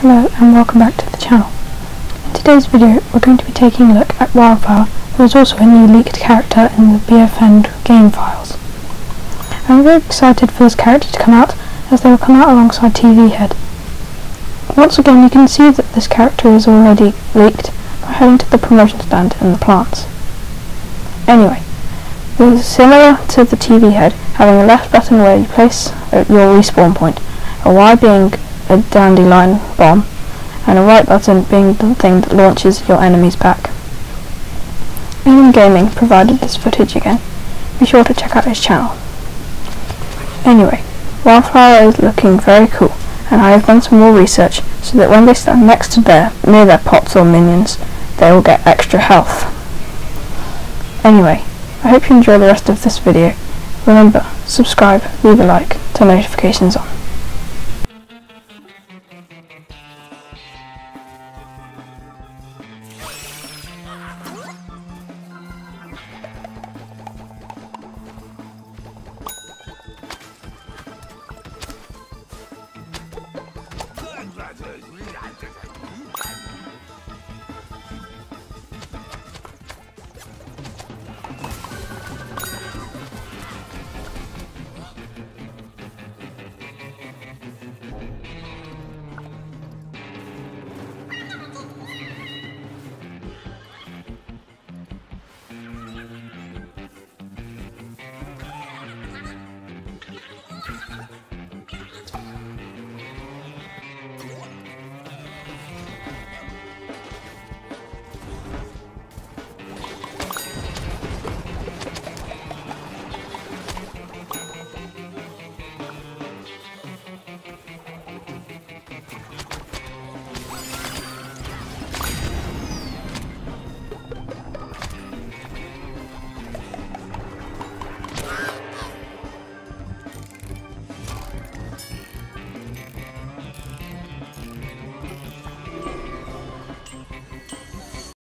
Hello and welcome back to the channel. In today's video we're going to be taking a look at Wildflower who is also a new leaked character in the BFN game files. I'm very excited for this character to come out as they will come out alongside TV Head. Once again you can see that this character is already leaked by heading to the promotion stand in the plants. Anyway, this is similar to the TV Head having a left button where you place your respawn point, a Y being a dandelion bomb, and a right button being the thing that launches your enemies back. Alien Gaming provided this footage again. Be sure to check out his channel. Anyway, Wildflower is looking very cool, and I have done some more research so that when they stand next to their near their pots or minions, they will get extra health. Anyway, I hope you enjoy the rest of this video. Remember, subscribe, leave a like, turn notifications on.